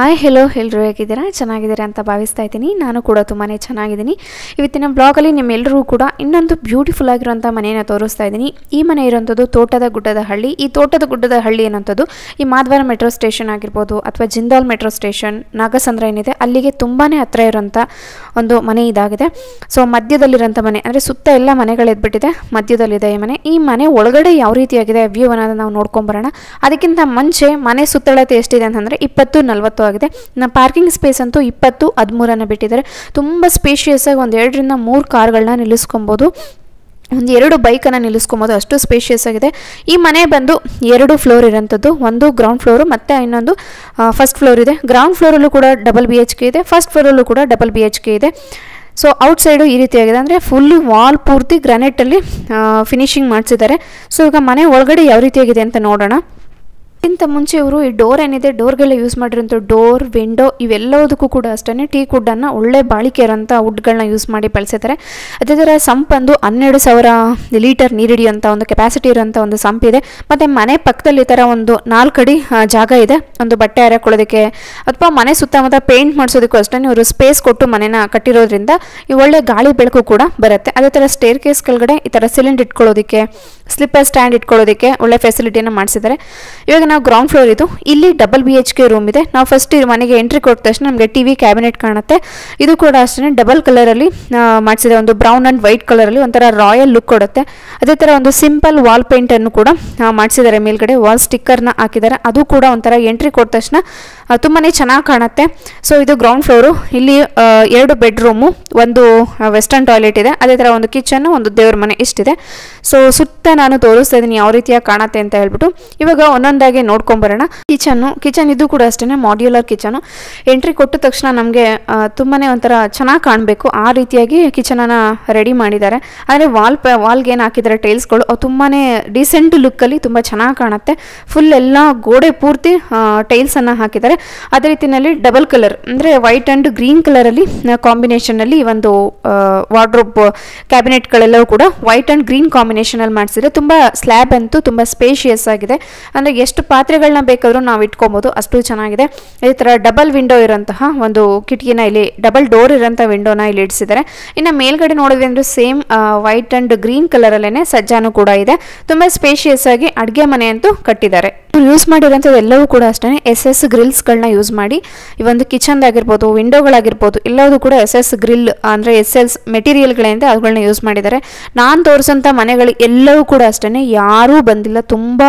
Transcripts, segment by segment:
Hi hello ಎಲ್ಲರೂ ಹೇಗಿದ್ದೀರಾ? ಚೆನ್ನಾಗಿದ್ದೀರಾ ಅಂತ ಭಾವಿಸ್ತಾ ಇದ್ದೀನಿ. ನಾನು ಕೂಡ ತುಂಬಾ ಚೆನ್ನಾಗಿದ್ದೀನಿ. ಇವತ್ತಿನ ಬ್ಲಾಗಲ್ಲಿ ನಿಮ್ಮೆಲ್ಲರೂ ಕೂಡ ಇನ್ನೊಂದು ಬ್ಯೂಟಿಫುಲ್ ಆಗಿರುವಂಥ ಮನೆಯನ್ನು ತೋರಿಸ್ತಾ ಇದ್ದೀನಿ. ಈ ಮನೆ ಇರೋಂಥದ್ದು ತೋಟದ ಗುಡ್ಡದ ಹಳ್ಳಿ. ಈ ತೋಟದ ಗುಡ್ಡದ ಹಳ್ಳಿ ಅನ್ನೋಂಥದ್ದು ಈ ಮಾಧ್ವಾರ ಮೆಟ್ರೋ ಸ್ಟೇಷನ್ ಆಗಿರ್ಬೋದು ಅಥವಾ ಜಿಂದಾಲ್ ಮೆಟ್ರೋ ಸ್ಟೇಷನ್, ನಾಗಸಂದ್ರ ಏನಿದೆ, ಅಲ್ಲಿಗೆ ತುಂಬಾ ಹತ್ತಿರ ಇರೋಂಥ ಒಂದು ಮನೆ ಇದಾಗಿದೆ. ಸೊ ಮಧ್ಯದಲ್ಲಿರೋಂಥ ಮನೆ, ಅಂದರೆ ಸುತ್ತ ಎಲ್ಲ ಮನೆಗಳಿದ್ಬಿಟ್ಟಿದೆ ಮಧ್ಯದಲ್ಲಿದೆ ಈ ಮನೆ. ಈ ಮನೆ ಒಳಗಡೆ ಯಾವ ರೀತಿಯಾಗಿದೆ ವ್ಯೂ ಅನ್ನೋದನ್ನು ನಾವು ನೋಡ್ಕೊಂಬರೋಣ ಅದಕ್ಕಿಂತ ಮುಂಚೆ ಮನೆ ಸುತ್ತಳತೆ ಎಷ್ಟಿದೆ ಅಂತಂದರೆ ಇಪ್ಪತ್ತು ನಲ್ವತ್ತು ಆಗಿದೆ ನಮ್ಮ ಪಾರ್ಕಿಂಗ್ ಸ್ಪೇಸ್ ಅಂತೂ ಇಪ್ಪತ್ತು, ಹದಿಮೂರನ್ನು ಬಿಟ್ಟಿದ್ದಾರೆ. ತುಂಬ ಸ್ಪೇಷಿಯಸ್ ಆಗಿ ಒಂದು ಎರಡರಿಂದ ಮೂರು ಕಾರ್ಗಳನ್ನ ನಿಲ್ಲಿಸ್ಕೊಬೋದು. ಒಂದು ಎರಡು ಬೈಕನ್ನು ನಿಲ್ಲಿಸ್ಕೊಬೋದು. ಅಷ್ಟು ಸ್ಪೇಷಿಯಸ್ ಆಗಿದೆ. ಈ ಮನೆ ಬಂದು ಎರಡು ಫ್ಲೋರ್ ಇರೋಂಥದ್ದು. ಒಂದು ಗ್ರೌಂಡ್ ಫ್ಲೋರು ಮತ್ತು ಇನ್ನೊಂದು ಫಸ್ಟ್ ಫ್ಲೋರ್ ಇದೆ. ಗ್ರೌಂಡ್ ಫ್ಲೋರಲ್ಲೂ ಕೂಡ ಡಬಲ್ ಬಿ ಎಚ್ ಕೆ ಇದೆ. ಫಸ್ಟ್ ಫ್ಲೋರಲ್ಲೂ ಕೂಡ ಡಬಲ್ ಬಿ ಎಚ್ ಕೆ ಇದೆ. ಸೊ ಔಟ್ ಸೈಡು ಈ ರೀತಿಯಾಗಿದೆ. ಅಂದರೆ ಫುಲ್ಲು ವಾಲ್ ಪೂರ್ತಿ ಗ್ರಾನೈಟಲ್ಲಿ ಫಿನಿಶಿಂಗ್ ಮಾಡಿಸಿದ್ದಾರೆ. ಸೊ ಈಗ ಮನೆ ಒಳಗಡೆ ಯಾವ ರೀತಿಯಾಗಿದೆ ಅಂತ ನೋಡೋಣ. ಇಂತ ಮುಂಚೆ ಇವರು ಈ ಡೋರ್ ಏನಿದೆ ಡೋರ್ಗೆಲ್ಲ ಯೂಸ್ ಮಾಡಿರೋಂಥ ಡೋರ್ ವಿಂಡೋ ಇವೆಲ್ಲದಕ್ಕೂ ಕೂಡ ಅಷ್ಟೇ ಟೀ ಕುಡ್ಡನ್ನು ಒಳ್ಳೆ ಬಾಳಿಕೆ ಇರೋಂಥ ವುಡ್ಗಳನ್ನ ಯೂಸ್ ಮಾಡಿ ಬಳಸಿದ್ದಾರೆ ಅದೇ ಥರ ಸಂಪ್ ಒಂದು ಹನ್ನೆರಡು ಸಾವಿರ ಲೀಟರ್ ನೀರಿಡಿಯೋಂಥ ಒಂದು ಕೆಪಾಸಿಟಿ ಇರೋಂಥ ಒಂದು ಸಂಪ್ ಇದೆ. ಮತ್ತು ಮನೆ ಪಕ್ಕದಲ್ಲಿ ಈ ಥರ ಒಂದು ನಾಲ್ಕು ಅಡಿ ಜಾಗ ಇದೆ. ಒಂದು ಬಟ್ಟೆ ಹಾಕೊಳ್ಳೋದಕ್ಕೆ ಅಥವಾ ಮನೆ ಸುತ್ತಮುತ್ತ ಪೇಂಟ್ ಮಾಡಿಸೋದಕ್ಕೂ ಅಷ್ಟೇ ಇವರು ಸ್ಪೇಸ್ ಕೊಟ್ಟು ಮನೆನ ಕಟ್ಟಿರೋದ್ರಿಂದ ಈ ಒಳ್ಳೆ ಗಾಳಿ ಬೆಳಕು ಕೂಡ ಬರುತ್ತೆ. ಅದೇ ಥರ ಸ್ಟೇರ್ ಕೇಸ್ ಕೆಳಗಡೆ ಈ ಥರ ಸಿಲಿಂಡ್ ಇಟ್ಕೊಳ್ಳೋದಕ್ಕೆ ಸ್ಲಿಪ್ಪರ್ ಸ್ಟ್ಯಾಂಡ್ ಇಟ್ಕೊಳ್ಳೋದಕ್ಕೆ ಒಳ್ಳೆ ಫೆಸಿಲಿಟಿನ ಮಾಡಿಸಿದ್ದಾರೆ ಇವಾಗ ನಾವು ಗ್ರೌಂಡ್ ಫ್ಲೋರ್ ಇದು ಇಲ್ಲಿ ಡಬಲ್ ಬಿ ರೂಮ್ ಇದೆ. ನಾವು ಫಸ್ಟ್ ಮನೆಗೆ ಎಂಟ್ರಿ ಕೊಟ್ಟ ತಕ್ಷಣ ನಮಗೆ ಟಿ ವಿ ಕ್ಯಾಬಿನೆಟ್ ಕಾಣುತ್ತೆ. ಇದು ಕೂಡ ಅಷ್ಟೇ ಡಬಲ್ ಕಲರಲ್ಲಿ ಮಾಡಿಸಿದೆ. ಒಂದು ಬ್ರೌನ್ ಆ್ಯಂಡ್ ವೈಟ್ ಕಲರಲ್ಲಿ ಒಂಥರ ರಾಯಲ್ ಲುಕ್ ಕೊಡುತ್ತೆ. ಅದೇ ಥರ ಒಂದು ಸಿಂಪಲ್ ವಾಲ್ ಪೇಂಟನ್ನು ಕೂಡ ಮಾಡಿಸಿದ್ದಾರೆ ಮೇಲ್ಗಡೆ. ವಾಲ್ ಸ್ಟಿಕ್ಕರ್ನ ಹಾಕಿದ್ದಾರೆ. ಅದು ಕೂಡ ಒಂಥರ ಎಂಟ್ರಿ ಕೊಟ್ಟ ತಕ್ಷಣ ತುಂಬಾ ಚೆನ್ನಾಗಿ ಕಾಣುತ್ತೆ. ಸೊ ಇದು ಗ್ರೌಂಡ್ ಫ್ಲೋರು ಇಲ್ಲಿ ಎರಡು ಬೆಡ್ರೂಮು ಒಂದು ವೆಸ್ಟರ್ನ್ ಟಾಯ್ಲೆಟ್ ಇದೆ. ಅದೇ ಥರ ಒಂದು ಕಿಚನ್ ಒಂದು ದೇವ್ರ ಮನೆ ಇಷ್ಟಿದೆ. ಸೊ ಸುತ್ತ ನಾನು ತೋರಿಸ್ತಾ ಇದ್ದೀನಿ ಯಾವ ರೀತಿಯಾಗಿ ಕಾಣುತ್ತೆ ಅಂತ ಹೇಳ್ಬಿಟ್ಟು. ಇವಾಗ ಒಂದೊಂದಾಗಿ ನೋಡ್ಕೊಂಬರೋಣ ಕಿಚನ್ನು ಕಿಚನ್ ಇದು ಕೂಡ ಅಷ್ಟೇ ಮಾಡ್ಯುಲರ್ ಕಿಚನು ಎಂಟ್ರಿ ಕೊಟ್ಟ ತಕ್ಷಣ ನಮಗೆ ತುಂಬಾ ಒಂಥರ ಚೆನ್ನಾಗಿ ಕಾಣಬೇಕು. ಆ ರೀತಿಯಾಗಿ ಕಿಚನನ್ನು ರೆಡಿ ಮಾಡಿದ್ದಾರೆ. ಆದರೆ ವಾಲ್ ಪ ವಾಲ್ಗೆ ಏನು ಹಾಕಿದ್ದಾರೆ ಟೈಲ್ಸ್ಗಳು ಅವು ತುಂಬಾ ಡಿಸೆಂಟ್ ಲುಕ್ಕಲ್ಲಿ ತುಂಬ ಚೆನ್ನಾಗಿ ಕಾಣುತ್ತೆ. ಫುಲ್ ಎಲ್ಲ ಗೋಡೆ ಪೂರ್ತಿ ಟೈಲ್ಸನ್ನು ಹಾಕಿದ್ದಾರೆ. ಅದೇ ರೀತಿಯಲ್ಲಿ ಡಬಲ್ ಕಲರ್ ಅಂದರೆ ವೈಟ್ ಆ್ಯಂಡ್ ಗ್ರೀನ್ ಕಲರಲ್ಲಿ ಕಾಂಬಿನೇಷನಲ್ಲಿ ಒಂದು ವಾರ್ಡ್ರೋಬ್ ಕ್ಯಾಬಿನೆಟ್ಗಳೆಲ್ಲವೂ ಕೂಡ ವೈಟ್ ಆ್ಯಂಡ್ ಗ್ರೀನ್ ಕಾಂಬಿನೇಷನಲ್ಲಿ ಮಾಡಿಸಿದ್ರೆ ತುಂಬ ಸ್ಲ್ಯಾಬ್ ಅಂತೂ ತುಂಬ ಸ್ಪೇಷಿಯಸ್ ಆಗಿದೆ. ಅಂದರೆ ಎಷ್ಟು ಪಾತ್ರೆಗಳನ್ನ ಬೇಕಾದರೂ ನಾವು ಇಟ್ಕೊಬೋದು. ಅಷ್ಟು ಚೆನ್ನಾಗಿದೆ. ಈ ಥರ ಡಬಲ್ ವಿಂಡೋ ಇರೋಂತಹ ಒಂದು ಕಿಟಕಿನ ಇಲ್ಲಿ ಡಬಲ್ ಡೋರ್ ಇರೋಂಥ ವಿಂಡೋನ ಇಲ್ಲಿ ಇಡಿಸಿದ್ದಾರೆ. ಇನ್ನು ಮೇಲ್ಗಡೆ ನೋಡಿದ್ವಿ ಅಂದರೆ ಸೇಮ್ ವೈಟ್ ಆ್ಯಂಡ್ ಗ್ರೀನ್ ಕಲರಲ್ಲೇ ಸಜ್ಜಾನು ಕೂಡ ಇದೆ. ತುಂಬ ಸ್ಪೇಷಿಯಸ್ ಆಗಿ ಅಡುಗೆ ಮನೆ ಅಂತೂ ಕಟ್ಟಿದ್ದಾರೆ. ಯೂಸ್ ಮಾಡಿರೋಂಥದ್ದು ಎಲ್ಲವೂ ಕೂಡ ಅಷ್ಟೇ ಎಸ್ ಎಸ್ ಗ್ರಿಲ್ಸ್ಗಳನ್ನ ಯೂಸ್ ಮಾಡಿ, ಈ ಒಂದು ಕಿಚನ್ದಾಗಿರ್ಬೋದು ವಿಂಡೋಗಳಾಗಿರ್ಬೋದು ಎಲ್ಲವೂ ಕೂಡ ಎಸ್ ಎಸ್ ಗ್ರಿಲ್ ಅಂದರೆ ಎಸ್ ಎಸ್ ಮೆಟೀರಿಯಲ್ಗಳಿಂದ ಅವುಗಳನ್ನ ಯೂಸ್ ಮಾಡಿದ್ದಾರೆ. ನಾನು ತೋರಿಸೋಂಥ ಮನೆಗಳು ಎಲ್ಲವೂ ಕೂಡ ಅಷ್ಟೇ ಯಾರೂ ಬಂದಿಲ್ಲ. ತುಂಬ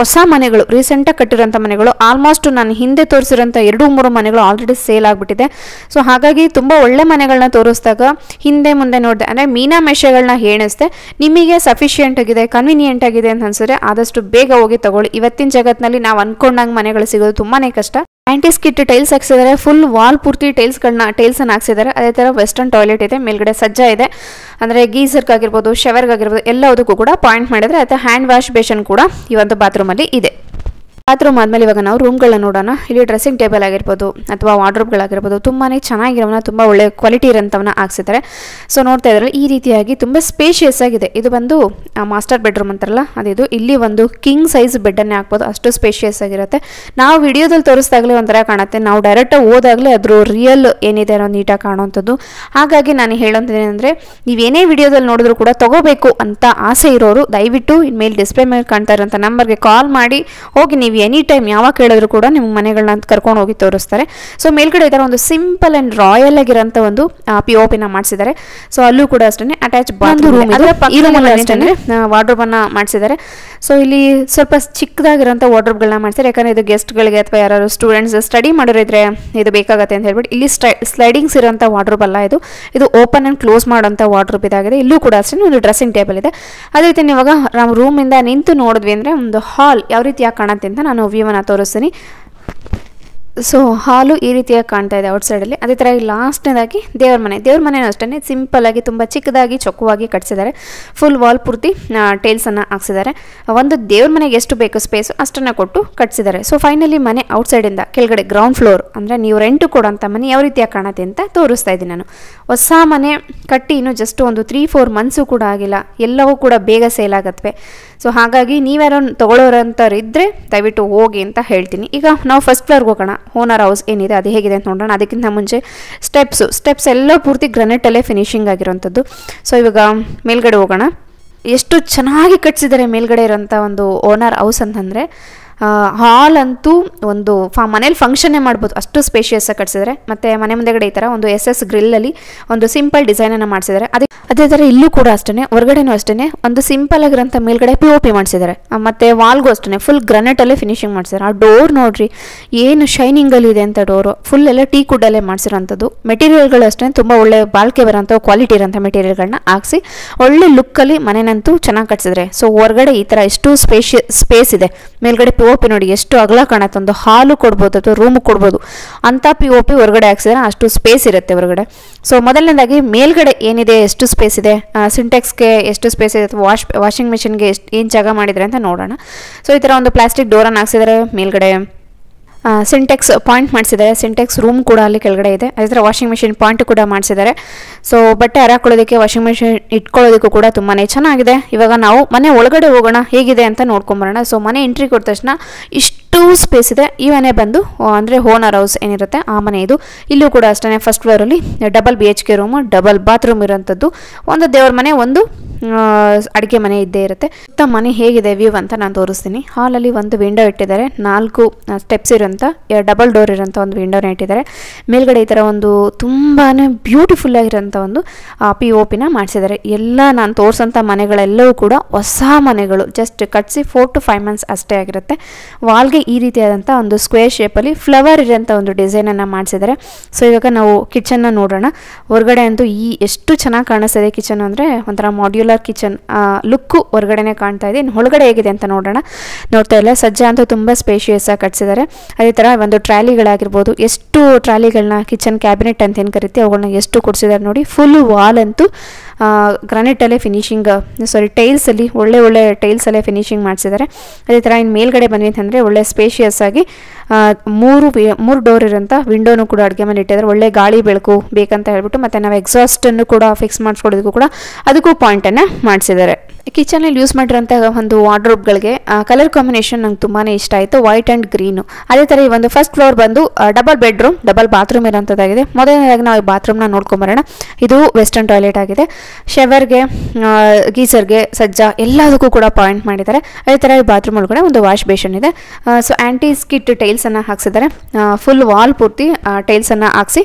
ಹೊಸ ಮನೆಗಳು ರೀಸೆಂಟಾಗಿ ಕಟ್ಟಿರೋಂಥ ಮನೆಗಳು. ಆಲ್ಮೋಸ್ಟ್ ನಾನು ಹಿಂದೆ ತೋರಿಸಿರೋಂಥ ಎರಡು, ಮೂರು ಮನೆಗಳು ಆಲ್ರೆಡಿ ಸೇಲ್ ಆಗಿಬಿಟ್ಟಿದೆ. ಸೊ ಹಾಗಾಗಿ ತುಂಬ ಒಳ್ಳೆ ಮನೆಗಳನ್ನ ತೋರಿಸಿದಾಗ ಹಿಂದೆ ಮುಂದೆ ನೋಡಿದೆ, ಅಂದರೆ ಮೀನಾ ಮೆಷೆಗಳನ್ನ ಹೇಣಿಸ್ದೆ, ನಿಮಗೆ ಸಫಿಷಿಯೆಂಟ್ ಆಗಿದೆ ಕನ್ವಿನಿಯೆಂಟ್ ಆಗಿದೆ ಅಂತ ಅನ್ಸಿದ್ರೆ ಆದಷ್ಟು ಬೇಗ ಹೋಗಿ ತಗೊಳ್ಳಿ. ಇವತ್ತಿನ ಜಗತ್ತಿನಲ್ಲಿ ನಾವು ಅನ್ಕೊಂಡಂಗೆ ಮನೆಗಳು ಸಿಗೋದು ತುಂಬಾನೇ ಕಷ್ಟ. ಆಂಟಿಸ್ ಕಿಟ್ ಟೈಲ್ಸ್ ಹಾಕ್ಸಿದ್ದಾರೆ ಫುಲ್ ವಾಲ್ ಪೂರ್ತಿ ಟೈಲ್ಸ್ಗಳನ್ನ ಟೈಲ್ಸನ್ನು ಹಾಕ್ಸಿದ್ದಾರೆ ಅದೇ ತರ ವೆಸ್ಟರ್ನ್ ಟಾಯ್ಲೆಟ್ ಇದೆ, ಮೇಲ್ಗಡೆ ಸಜ್ಜ ಇದೆ. ಅಂದರೆ ಗೀಸರ್ಗಾಗಿರ್ಬೋದು ಶವರ್ಗಾಗಿರ್ಬೋದು ಎಲ್ಲದಕ್ಕೂ ಕೂಡ ಪಾಯಿಂಟ್ ಮಾಡಿದರೆ ಅಥವಾ ಹ್ಯಾಂಡ್ ವಾಶ್ ಬೇಷನ್ ಕೂಡ ಈ ಒಂದು ಬಾತ್ರೂಮಲ್ಲಿ ಇದೆ. ಬಾತ್ರೂಮ್ ಆದಮೇಲೆ ಇವಾಗ ನಾವು ರೂಮ್ಗಳನ್ನ ನೋಡೋಣ. ಇಲ್ಲಿ ಡ್ರೆಸ್ಸಿಂಗ್ ಟೇಬಲ್ ಆಗಿರ್ಬೋದು ಅಥವಾ ವಾರ್ಡ್ರೋಬ್ಗಳಾಗಿರ್ಬೋದು ತುಂಬಾ ಚೆನ್ನಾಗಿರೋವನ್ನ ತುಂಬ ಒಳ್ಳೆ ಕ್ವಾಲಿಟಿ ಇರೋಂಥವನ್ನ ಹಾಕ್ಸಿದ್ದಾರೆ. ಸೊ ನೋಡ್ತಾ ಇದ್ರಲ್ಲ ಈ ರೀತಿಯಾಗಿ ತುಂಬ ಸ್ಪೇಷಿಯಸ್ ಆಗಿದೆ. ಇದು ಬಂದು ಮಾಸ್ಟರ್ ಬೆಡ್ರೂಮ್ ಅಂತಾರಲ್ಲ, ಅದಿದು. ಇಲ್ಲಿ ಒಂದು ಕಿಂಗ್ ಸೈಜ್ ಬೆಡ್ಡನ್ನೇ ಹಾಕ್ಬೋದು. ಅಷ್ಟು ಸ್ಪೇಷಿಯಸ್ ಆಗಿರುತ್ತೆ. ನಾವು ವಿಡಿಯೋದಲ್ಲಿ ತೋರಿಸ್ದಾಗಲೇ ಒಂಥರ ಕಾಣುತ್ತೆ. ನಾವು ಡೈರೆಕ್ಟಾಗಿ ಹೋದಾಗಲೇ ಅದ್ರ ರಿಯಲ್ ಏನಿದೆ ಅನ್ನೋ ನೀಟಾಗಿ ಕಾಣುವಂಥದ್ದು. ಹಾಗಾಗಿ ನಾನು ಹೇಳೋಂಥದ್ದೇನೆಂದರೆ ನೀವೇನೇ ವಿಡಿಯೋದಲ್ಲಿ ನೋಡಿದ್ರು ಕೂಡ ತಗೋಬೇಕು ಅಂತ ಆಸೆ ಇರೋರು ದಯವಿಟ್ಟು ಇನ್ಮೇಲೆ ಡಿಸ್ಪ್ಲೇ ಮೇಲೆ ಕಾಣ್ತಾ ಇರೋಂಥ ನಂಬರ್ಗೆ ಕಾಲ್ ಮಾಡಿ. ಹೋಗಿ ನೀವು ಎನಿ ಟೈಮ್ ಯಾವಾಗ ಕೇಳಿದ್ರು ಕೂಡ ನಿಮ್ಮ ಮನೆಗಳನ್ನ ಕರ್ಕೊಂಡು ಹೋಗಿ ತೋರಿಸ್ತಾರೆ. ಸೊ ಮೇಲ್ಗಡೆ ಇದರ ಒಂದು ಸಿಂಪಲ್ ಅಂಡ್ ರಾಯಲ್ ಆಗಿರೋಂಥ ಒಂದು ಪಿ ಒ ಪಿನ ಮಾಡಿಸಿದ್ದಾರೆ. ಸೊ ಅಲ್ಲೂ ಕೂಡ ಅಷ್ಟೇ ಅಟ್ಯಾಚ್ ಬಾತ್ರೂಮ್ ವಾರ್ಡ್ರೋಬನ್ನ ಮಾಡಿಸಿದ್ದಾರೆ. ಸೊ ಇಲ್ಲಿ ಸ್ವಲ್ಪ ಚಿಕ್ಕದಾಗಿರೋಂಥ ವಾರ್ಡ್ರೋಬ್ಗಳನ್ನ ಮಾಡ್ತಾರೆ ಯಾಕಂದರೆ ಇದು ಗೆಸ್ಟ್ಗಳಿಗೆ ಅಥವಾ ಯಾರು ಸ್ಟೂಡೆಂಟ್ಸ್ ಸ್ಟಡಿ ಮಾಡೋರಿದ್ರೆ ಇದು ಬೇಕಾಗುತ್ತೆ ಅಂತ ಹೇಳ್ಬಿಟ್ಟು, ಇಲ್ಲಿ ಸ್ಲೈಡಿಂಗ್ಸ್ ಇರೋಂಥ ವಾರ್ಡ್ರೋಬ್ ಅಲ್ಲ ಇದು. ಇದು ಓಪನ್ ಆ್ಯಂಡ್ ಕ್ಲೋಸ್ ಮಾಡೋಂಥ ವಾರ್ಡ್ರೋಬ್ ಇದಾಗಿದೆ. ಇಲ್ಲೂ ಕೂಡ ಅಷ್ಟೇ ಒಂದು ಡ್ರೆಸ್ಸಿಂಗ್ ಟೇಬಲ್ ಇದೆ. ಅದೇ ರೀತಿ ಇವಾಗ ನಾವು ರೂಮಿಂದ ನಿಂತು ನೋಡಿದ್ವಿ ಅಂದರೆ, ಒಂದು ಹಾಲ್ ಯಾವ ರೀತಿಯಾಗಿ ಕಾಣುತ್ತೆ ಅಂತ ನಾನು ವ್ಯೂವನ್ನು ತೋರಿಸ್ತೀನಿ. ಸೊ ಹಾಲು ಈ ರೀತಿಯಾಗಿ ಕಾಣ್ತಾ ಇದೆ ಔಟ್ಸೈಡಲ್ಲಿ ಅದೇ ಥರ ಲಾಸ್ಟ್ನೇದಾಗಿ ದೇವ್ರ ಮನೆ. ದೇವ್ರ ಮನೆಯೂ ಅಷ್ಟೇ ಸಿಂಪಲ್ಲಾಗಿ ತುಂಬ ಚಿಕ್ಕದಾಗಿ, ಚೊಕ್ಕವಾಗಿ ಕಟ್ಸಿದ್ದಾರೆ. ಫುಲ್ ವಾಲ್ ಪೂರ್ತಿ ಟೈಲ್ಸನ್ನು ಹಾಕ್ಸಿದ್ದಾರೆ. ಒಂದು ದೇವ್ರ ಮನೆಗೆ ಎಷ್ಟು ಬೇಕು ಸ್ಪೇಸು ಅಷ್ಟನ್ನು ಕೊಟ್ಟು ಕಟ್ಸಿದ್ದಾರೆ. ಸೊ ಫೈನಲಿ ಮನೆ ಔಟ್ಸೈಡಿಂದ ಕೆಳಗಡೆ ಗ್ರೌಂಡ್ ಫ್ಲೋರ್ ಅಂದರೆ ನೀವು ರೆಂಟು ಕೊಡೋಂಥ ಮನೆ ಯಾವ ರೀತಿಯಾಗಿ ಕಾಣುತ್ತೆ ಅಂತ ತೋರಿಸ್ತಾ ಇದ್ದೀನಿ ನಾನು. ಹೊಸ ಮನೆ ಕಟ್ಟಿ ಇನ್ನು ಜಸ್ಟ್ ಒಂದು ತ್ರೀ ಫೋರ್ ಮಂತ್ಸು ಕೂಡ ಆಗಿಲ್ಲ. ಎಲ್ಲವೂ ಕೂಡ ಬೇಗ ಸೇಲ್ ಆಗತ್ವೆ. ಸೊ ಹಾಗಾಗಿ ನೀವ್ಯಾರೋ ತೊಗೊಳೋರಂಥವ್ರು ಇದ್ದರೆ ದಯವಿಟ್ಟು ಹೋಗಿ ಅಂತ ಹೇಳ್ತೀನಿ. ಈಗ ನಾವು ಫಸ್ಟ್ ಫ್ಲೋರ್ಗೆ ಹೋಗೋಣ. ಓನರ್ ಹೌಸ್ ಏನಿದೆ, ಅದು ಹೇಗಿದೆ ಅಂತ ನೋಡೋಣ. ಅದಕ್ಕಿಂತ ಮುಂಚೆ ಸ್ಟೆಪ್ಸು ಸ್ಟೆಪ್ಸ್ ಎಲ್ಲ ಪೂರ್ತಿ ಗ್ರನೆಟಲ್ಲೇ ಫಿನಿಶಿಂಗ್ ಆಗಿರೋಂಥದ್ದು. ಸೊ ಇವಾಗ ಮೇಲ್ಗಡೆ ಹೋಗೋಣ. ಎಷ್ಟು ಚೆನ್ನಾಗಿ ಕಟ್ಸಿದ್ದಾರೆ ಮೇಲ್ಗಡೆ ಇರೋಂಥ ಒಂದು ಓನರ್ ಹೌಸ್ ಅಂತಂದರೆ ಹಾಲ್ ಅಂತೂ ಒಂದು ಫ ಮನೇಲಿ ಫಂಕ್ಷನ್ನೇ ಮಾಡ್ಬೋದು. ಅಷ್ಟು ಸ್ಪೇಷಿಯಸ್ ಕಟ್ಸಿದ್ರೆ. ಮತ್ತು ಮನೆ ಮುಂದೆಗಡೆ ಈ ಥರ ಒಂದು ಎಸ್ ಎಸ್ ಗ್ರಿಲ್ಲಲ್ಲಿ ಒಂದು ಸಿಂಪಲ್ ಡಿಸೈನನ್ನು ಮಾಡಿಸಿದ್ದಾರೆ ಅದೇ ಅದೇ ಥರ ಇಲ್ಲೂ ಕೂಡ ಅಷ್ಟೇ ಹೊರಗಡೆನೂ ಅಷ್ಟೇ ಒಂದು ಸಿಂಪಲ್ ಆಗಿರೋಂಥ ಮೇಲ್ಗಡೆ ಪಿ ಓ ಪಿ ಮಾಡಿಸಿದ್ದಾರೆ ಮತ್ತು ವಾಲ್ಗೂ ಅಷ್ಟೇ ಫುಲ್ ಗ್ರನೆಟಲ್ಲೇ ಫಿನಿಶಿಂಗ್ ಮಾಡಿಸಿದ್ದಾರೆ ಆ ಡೋರ್ ನೋಡ್ರಿ, ಏನು ಶೈನಿಂಗಲ್ಲಿ ಇದೆ ಅಂತ ಡೋರು ಫುಲ್ ಎಲ್ಲ ಟೀ ಕುಡ್ಡಲ್ಲೇ ಮಾಡಿಸಿರೋಂಥದ್ದು. ಮೆಟೀರಿಯಲ್ಗಳು ಅಷ್ಟೇ ತುಂಬ ಒಳ್ಳೆ ಬಾಳ್ಕೆ ಬರೋಂಥ ಕ್ವಾಲಿಟಿ ಇರೋಂಥ ಮೆಟೀರಿಯಲ್ಗಳನ್ನ ಹಾಕಿಸಿ, ಒಳ್ಳೆ ಲುಕ್ಕಲ್ಲಿ ಮನೆನಂತೂ ಚೆನ್ನಾಗಿ ಕಟ್ಸಿದ್ರೆ. ಸೊ ಹೊರಗಡೆ ಈ ಥರ ಎಷ್ಟು ಸ್ಪೇಷಿ ಸ್ಪೇಸ್ ಇದೆ. ಮೇಲ್ಗಡೆ ಪಿ ಪಿ ನೋಡಿ, ಎಷ್ಟು ಅಗಲ ಕಾಣುತ್ತೆ, ಒಂದು ಹಾಲು ಕೊಡ್ಬೋದು ಅಥವಾ ರೂಮ್ ಕೊಡ್ಬೋದು. ಅಂತ ಪಿ ಒ ಪಿ ಹೊರಗಡೆ ಹಾಕ್ಸಿದ್ರೆ ಅಷ್ಟು ಸ್ಪೇಸ್ ಇರುತ್ತೆ ಹೊರಗಡೆ. ಸೊ ಮೊದಲನೇದಾಗಿ ಮೇಲ್ಗಡೆ ಏನಿದೆ, ಎಷ್ಟು ಸ್ಪೇಸ್ ಇದೆ? ಸಿಂಟೆಕ್ಸ್ಗೆ ಎಷ್ಟು ಸ್ಪೇಸ್ ಇದೆ ಅಥವಾ ವಾಶ್ ವಾಷಿಂಗ್ ಮಿಷಿನ್ಗೆ ಎಷ್ಟು, ಏನು ಜಾಗ ಮಾಡಿದರೆ ಅಂತ ನೋಡೋಣ. ಸೊ ಈ ಥರ ಒಂದು ಪ್ಲಾಸ್ಟಿಕ್ ಡೋರನ್ನು ಹಾಕ್ಸಿದ್ರೆ ಮೇಲ್ಗಡೆ. ಸಿಂಟೆಕ್ಸ್ ಪಾಯಿಂಟ್ ಮಾಡಿಸಿದ್ದಾರೆ. ಸಿಂಟೆಕ್ಸ್ ರೂಮ್ ಕೂಡ ಅಲ್ಲಿ ಕೆಳಗಡೆ ಇದೆ. ಅದೇ ಥರ ವಾಷಿಂಗ್ ಮೆಷಿನ್ ಪಾಯಿಂಟ್ ಕೂಡ ಮಾಡಿಸಿದ್ದಾರೆ. ಸೊ ಬಟ್ಟೆ ಹರಕೊಳ್ಳೋದಕ್ಕೆ ವಾಷಿಂಗ್ ಮೆಷಿನ್ ಇಟ್ಕೊಳ್ಳೋದಕ್ಕೂ ಕೂಡ ತುಂಬಾ ಚೆನ್ನಾಗಿದೆ. ಇವಾಗ ನಾವು ಮನೆ ಒಳಗಡೆ ಹೋಗೋಣ, ಹೇಗಿದೆ ಅಂತ ನೋಡ್ಕೊಂಬರೋಣ. ಸೊ ಮನೆ ಎಂಟ್ರಿ ಕೊಟ್ಟ ತಕ್ಷಣ ಇಷ್ಟು ಸ್ಪೇಸ್ ಇದೆ. ಈ ಮನೆ ಬಂದು ಅಂದರೆ ಓನರ್ ಹೌಸ್ ಏನಿರುತ್ತೆ, ಆ ಮನೆ ಇದು. ಇಲ್ಲೂ ಕೂಡ ಅಷ್ಟೇ first ಫ್ಲೋರಲ್ಲಿ double B H K room double bathroom ಇರೋಂಥದ್ದು ಒಂದು ದೇವ್ರ ಮನೆ, ಒಂದು ಅಡುಗೆ ಮನೆ ಇದ್ದೇ ಇರುತ್ತೆ. ಸುತ್ತ ಮನೆ ಹೇಗಿದೆ ವ್ಯೂ ಅಂತ ನಾನು ತೋರಿಸ್ತೀನಿ. ಹಾಲಲ್ಲಿ ಒಂದು ವಿಂಡೋ ಇಟ್ಟಿದ್ದಾರೆ. ನಾಲ್ಕು ಸ್ಟೆಪ್ಸ್ ಇರೋಂಥ ಡಬಲ್ ಡೋರ್ ಇರೋಂಥ ಒಂದು ವಿಂಡೋನ ಇಟ್ಟಿದ್ದಾರೆ. ಮೇಲ್ಗಡೆ ಈ ಥರ ಒಂದು ತುಂಬಾ ಬ್ಯೂಟಿಫುಲ್ ಆಗಿರೋಂಥ ಒಂದು ಪಿ ಒ ಪಿನ ಮಾಡಿಸಿದ್ದಾರೆ. ಎಲ್ಲ ನಾನು ತೋರಿಸೋಂಥ ಮನೆಗಳೆಲ್ಲವೂ ಕೂಡ ಹೊಸ ಮನೆಗಳು. ಜಸ್ಟ್ ಕಟ್ಸಿ ಫೋರ್ ಟು ಫೈವ್ ಮಂತ್ಸ್ ಅಷ್ಟೇ ಆಗಿರುತ್ತೆ. ವಾಲ್ಗೆ ಈ ರೀತಿಯಾದಂಥ ಒಂದು ಸ್ಕ್ವೇರ್ ಶೇಪಲ್ಲಿ ಫ್ಲವರ್ ಇರೋಂಥ ಒಂದು ಡಿಸೈನನ್ನು ಮಾಡಿಸಿದ್ದಾರೆ ಸೊ ಇವಾಗ ನಾವು ಕಿಚನ್ನ ನೋಡೋಣ. ಹೊರಗಡೆ ಅಂತೂ ಈ ಎಷ್ಟು ಚೆನ್ನಾಗಿ ಕಾಣಿಸ್ತದೆ ಕಿಚನ್ ಅಂದರೆ ಒಂಥರ ಮಾಡ್ಯುಲರ್ ಕಿಚನ್ ಲುಕ್ಕು ಹೊರಗಡೆನೆ ಕಾಣ್ತಾ ಇದೆ. ಇನ್ನು ಒಳಗಡೆ ಹೇಗಿದೆ ಅಂತ ನೋಡೋಣ. ನೋಡ್ತಾ ಇಲ್ಲ, ಸಜ್ಜ ಅಂತೂ ತುಂಬ ಸ್ಪೇಷಿಯಸ್ ಆಗಿ ಕಟ್ಸಿದ್ದಾರೆ ಅದೇ ಥರ ಒಂದು ಟ್ರಾಲಿಗಳಾಗಿರ್ಬೋದು. ಎಷ್ಟು ಟ್ರಾಲಿಗಳನ್ನ ಕಿಚನ್ ಕ್ಯಾಬಿನೆಟ್ ಅಂತ ಏನು ಕರಿತೀವಿ ಅವುಗಳನ್ನ ಎಷ್ಟು ಕೊಡಿಸಿದ್ದಾರೆ ನೋಡಿ. ಫುಲ್ ವಾಲ್ ಅಂತೂ ಗ್ರಾನೆಟಲ್ಲೇ ಫಿನಿಶಿಂಗ್ ಸಾರಿ ಟೈಲ್ಸಲ್ಲಿ ಒಳ್ಳೆ ಒಳ್ಳೆ ಟೈಲ್ಸಲ್ಲೇ ಫಿನಿಶಿಂಗ್ ಮಾಡಿಸಿದ್ದಾರೆ ಅದೇ ಥರ ಇನ್ನು ಮೇಲ್ಗಡೆ ಬಂದ್ವಿ ಅಂತಂದರೆ ಒಳ್ಳೆ ಸ್ಪೇಷಿಯಸ್ ಆಗಿ ಮೂರು ಮೂರು ಡೋರ್ ಇರೋಂಥ ವಿಂಡೋನು ಕೂಡ ಅಡುಗೆ ಮನೆ ಇಟ್ಟಿದ್ದಾರೆ. ಒಳ್ಳೆ ಗಾಳಿ ಬೆಳಕು ಬೇಕಂತ ಹೇಳ್ಬಿಟ್ಟು ಮತ್ತು ನಾವು ಎಕ್ಸಾಸ್ಟನ್ನು ಕೂಡ ಫಿಕ್ಸ್ ಮಾಡಿಸ್ಕೊಡೋದಕ್ಕೂ ಕೂಡ ಅದಕ್ಕೂ ಪಾಯಿಂಟನ್ನು ಮಾಡಿಸಿದ್ದಾರೆ. ಕಿಚನಲ್ಲಿ ಯೂಸ್ ಮಾಡಿರೋಂಥ ಒಂದು ವಾರ್ಡ್ರೋಬ್ಗಳಿಗೆ ಕಲರ್ ಕಾಂಬಿನೇಷನ್ ನಂಗೆ ತುಂಬಾ ಇಷ್ಟ ಆಯಿತು. ವೈಟ್ ಆ್ಯಂಡ್ ಗ್ರೀನು ಅದೇ ಥರ ಈ ಒಂದು ಫಸ್ಟ್ ಫ್ಲೋರ್ ಬಂದು ಡಬಲ್ ಬೆಡ್ರೂಮ್ ಡಬಲ್ ಬಾತ್ರೂಮ್ ಇರೋಂಥದ್ದಾಗಿದೆ ಮೊದಲನೇದಾಗಿ ನಾವು ಈ ಬಾತ್ರೂಮ್ನ ನೋಡ್ಕೊಂಬರೋಣ. ಇದು ವೆಸ್ಟರ್ನ್ ಟಾಯ್ಲೆಟ್ ಆಗಿದೆ. ಶವರ್ಗೆ ಗೀಸರ್ಗೆ ಸಜ್ಜ ಎಲ್ಲದಕ್ಕೂ ಕೂಡ ಪಾಯಿಂಟ್ ಮಾಡಿದ್ದಾರೆ. ಅದೇ ಥರ ಈ ಬಾತ್ರೂಮ್ ಒಳಗಡೆ ಒಂದು ವಾಶ್ ಬೇಷನ್ ಇದೆ. ಸೊ ಆ್ಯಂಟಿ ಸ್ಕಿಟ್ ಟೈಲ್ಸನ್ನು ಹಾಕ್ಸಿದ್ದಾರೆ. ಫುಲ್ ವಾಲ್ ಪೂರ್ತಿ ಟೈಲ್ಸನ್ನು ಹಾಕ್ಸಿ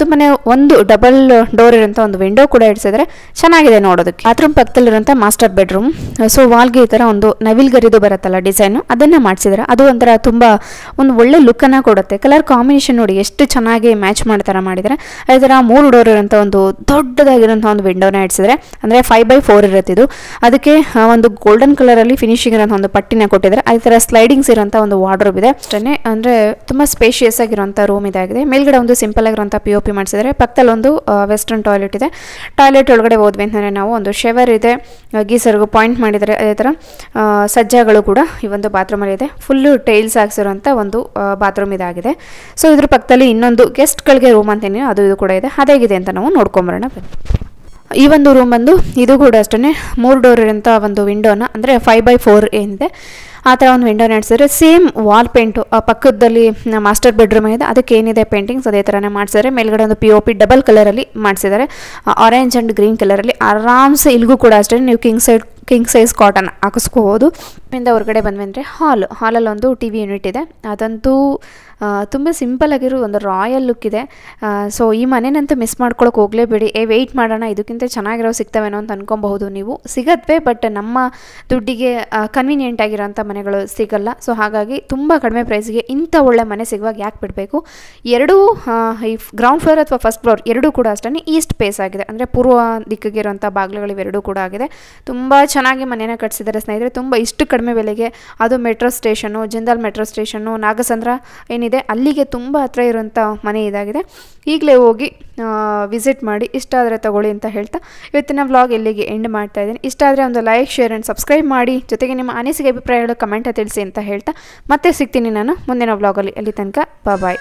ತುಂಬಾ ಒಂದು ಡಬಲ್ ಡೋರ್ ಇರೋಂಥ ಒಂದು ವಿಂಡೋ ಕೂಡ ಇಡಿಸಿದ್ದಾರೆ. ಚೆನ್ನಾಗಿದೆ ನೋಡೋದಕ್ಕೆ. ಬಾತ್ರೂಮ್ ಪಕ್ಕದಲ್ಲಿರುವಂಥ ಮಾಸ್ಟರ್ ಬೆಡ್ರೂಮ್ ಸೊ ವಾಲ್ಗೆ ಈ ಥರ ಒಂದು ನವಿಲ್ ನವಿಲ್ಗರಿದು ಬರುತ್ತಲ್ಲ ಡಿಸೈನು ಅದನ್ನು ಮಾಡಿಸಿದ್ದಾರೆ. ಅದು ಒಂಥರ ತುಂಬ ಒಂದು ಒಳ್ಳೆ ಲುಕ್ಕನ್ನು ಕೊಡುತ್ತೆ. ಕಲರ್ ಕಾಂಬಿನೇಷನ್ ನೋಡಿ ಎಷ್ಟು ಚೆನ್ನಾಗಿ ಮ್ಯಾಚ್ ಮಾಡ್ತಾರ ಮಾಡಿದರೆ ಅದೇ ಥರ ಮೂರು ಡೋರ್ ಇರೋಂಥ ಒಂದು ದೊಡ್ಡದಾಗಿರೋಂಥ ಒಂದು ವಿಂಡೋನ ಇಡಿಸಿದ್ರೆ ಅಂದರೆ ಫೈವ್ ಬೈ ಫೋರ್ ಇರುತ್ತೆ ಇದು. ಅದಕ್ಕೆ ಒಂದು ಗೋಲ್ಡನ್ ಕಲರಲ್ಲಿ ಫಿನಿಶಿಂಗ್ ಇರೋಂಥ ಒಂದು ಪಟ್ಟಿನ ಕೊಟ್ಟಿದ್ದಾರೆ. ಅದೇ ಥರ ಸ್ಲೈಡಿಂಗ್ಸ್ ಇರೋಂಥ ಒಂದು ವಾರ್ಡ್ರೋಬ್ ಇದೆ. ಅಷ್ಟೇ ಅಂದರೆ ತುಂಬ ಸ್ಪೇಷಿಯಸ್ ಆಗಿರುವಂಥ ರೂಮ್ ಇದಾಗಿದೆ ಮೇಲ್ಗಡೆ ಒಂದು ಸಿಂಪಲ್ ಆಗಿರುವಂಥ ಪಿ ಒ ಪಿ ಮಾಡಿಸಿದ್ದಾರೆ ಪಕ್ಕದಲ್ಲಿ ಒಂದು ವೆಸ್ಟರ್ನ್ ಟಾಯ್ಲೆಟ್ ಇದೆ. ಟಾಯ್ಲೆಟ್ ಒಳಗಡೆ ಹೋದ್ವಿ ಅಂತಂದರೆ ನಾವು ಒಂದು ಶೆವರ್ ಇದೆ. ಗೀಸರ್ಗೂ ಪಾಯಿಂಟ್ ಮಾಡಿದ್ದಾರೆ ಅದೇ ಥರ ಸಜ್ಜಾಗಳು ಕೂಡ ಈ ಒಂದು ಬಾತ್ರೂಮಲ್ಲಿ ಇದೆ. ಫುಲ್ಲು ಟೈಲ್ಸ್ ಹಾಕ್ಸಿರೋಂಥ ಒಂದು ಬಾತ್ರೂಮ್ ಇದಾಗಿದೆ. ಸೊ ಇದ್ರ ಪಕ್ಕದಲ್ಲಿ ಇನ್ನೊಂದು ಗೆಸ್ಟ್ಗಳಿಗೆ ರೂಮ್ ಅಂತೇನೆ. ಅದು ಇದು ಕೂಡ ಇದೆ. ಅದೇಗಿದೆ ಅಂತ ನಾವು ನೋಡ್ಕೊಂಬರೋಣ. ಬನ್ನಿ. ಈ ಒಂದು ರೂಮ್ ಬಂದು, ಇದು ಕೂಡ ಅಷ್ಟೇ ಮೂರು ಡೋರ್ ಇರೋಂಥ ಒಂದು ವಿಂಡೋನ ಅಂದರೆ ಫೈವ್ ಬೈ ಫೋರ್ ಏನಿದೆ ಆ ಥರ ಒಂದು ವಿಂಡೋ ನಡೆಸಿದ್ರೆ ಸೇಮ್ ವಾಲ್ ಪೇಂಟು ಪಕ್ಕದಲ್ಲಿ ಮಾಸ್ಟರ್ ಬೆಡ್ರೂಮ್ ಇದೆ ಅದಕ್ಕೆ ಏನಿದೆ ಪೇಂಟಿಂಗ್ಸ್ ಅದೇ ಥರನೇ ಮಾಡಿಸಿದ್ರೆ ಮೇಲ್ಗಡೆ ಒಂದು ಪಿ ಓ ಪಿ ಡಬಲ್ ಕಲರಲ್ಲಿ ಮಾಡಿಸಿದ್ದಾರೆ. ಆರೆಂಜ್ ಆ್ಯಂಡ್ ಗ್ರೀನ್ ಕಲರಲ್ಲಿ ಆರಾಮ್ಸೆ ಇಲ್ಲಿಗೂ ಕೂಡ ಅಷ್ಟೇ, ನೀವು king side king size cotton ಹಾಕಿಸ್ಕೋಬೋದು. ಇಂದ ಹೊರಗಡೆ ಬಂದ್ವಿ ಅಂದರೆ ಹಾಲ್ ಹಾಲಲ್ಲಿ ಒಂದು ಟಿ ವಿ ಯೂನಿಟ್ ಇದೆ. ಅದಂತೂ ತುಂಬ ಸಿಂಪಲ್ ಆಗಿರೋ ಒಂದು ರಾಯಲ್ ಲುಕ್ ಇದೆ. ಸೊ ಈ ಮನೆನಂತೂ ಮಿಸ್ ಮಾಡ್ಕೊಳಕ್ಕೆ ಹೋಗಲೇಬೇಡಿ. ಏ ವೆಯ್ಟ್ ಮಾಡೋಣ, ಇದಕ್ಕಿಂತ ಚೆನ್ನಾಗಿರೋ ಸಿಗ್ತವೇನೋ ಅಂತ ಅನ್ಕೊಬಹುದು ನೀವು. ಸಿಗತ್ವೆ ಬಟ್ ನಮ್ಮ ದುಡ್ಡಿಗೆ ಕನ್ವೀನಿಯೆಂಟ್ ಆಗಿರೋಂಥ ಮನೆಗಳು ಸಿಗಲ್ಲ. ಸೊ ಹಾಗಾಗಿ ತುಂಬ ಕಡಿಮೆ ಪ್ರೈಸ್ಗೆ ಇಂಥ ಒಳ್ಳೆ ಮನೆ ಸಿಗುವಾಗ ಯಾಕೆ ಬಿಡಬೇಕು? ಎರಡೂ ಈ ಗ್ರೌಂಡ್ ಫ್ಲೋರ್ ಅಥವಾ ಫಸ್ಟ್ ಫ್ಲೋರ್ ಎರಡೂ ಕೂಡ ಅಷ್ಟೇ ಈಸ್ಟ್ ಪೇಸ್ ಆಗಿದೆ. ಅಂದರೆ ಪೂರ್ವ ದಿಕ್ಕಿಗೆ ಇರುವಂಥ ಬಾಗಿಲುಗಳು ಇವೆರಡೂ ಕೂಡ ಆಗಿದೆ. ತುಂಬ ಚೆನ್ನಾಗಿ ಮನೇನ ಕಟ್ಸಿದ್ದಾರೆ ಸ್ನೇಹಿತರೆ. ತುಂಬ ಇಷ್ಟು ಕಡಿಮೆ ಬೆಲೆಗೆ ಅದು metro station, Jindal metro station, Nagasandra ಏನಿದೆ, ಅಲ್ಲಿಗೆ ತುಂಬ ಹತ್ರ ಇರುವಂಥ ಮನೆ ಇದಾಗಿದೆ. ಈಗಲೇ ಹೋಗಿ ವಿಸಿಟ್ ಮಾಡಿ, ಇಷ್ಟ ಆದರೆ ತಗೊಳ್ಳಿ ಅಂತ ಹೇಳ್ತಾ ಇವತ್ತಿನ ವ್ಲಾಗ್ ಎಲ್ಲಿಗೆ ಎಂಡ್ ಮಾಡ್ತಾ ಇದ್ದೀನಿ. ಇಷ್ಟ ಆದರೆ ಒಂದು ಲೈಕ್ ಶೇರ್ ಆ್ಯಂಡ್ ಸಬ್ಸ್ಕ್ರೈಬ್ ಮಾಡಿ, ಜೊತೆಗೆ ನಿಮ್ಮ ಅನಿಸಿಕೆ, ಅಭಿಪ್ರಾಯಗಳು ಕಮೆಂಟ್ ತಿಳಿಸಿ ಅಂತ ಹೇಳ್ತಾ ಮತ್ತೆ ಸಿಗ್ತೀನಿ ನಾನು ಮುಂದಿನ ವ್ಲಾಗಲ್ಲಿ ಅಲ್ಲಿ. ತನಕ ಬಾಯ್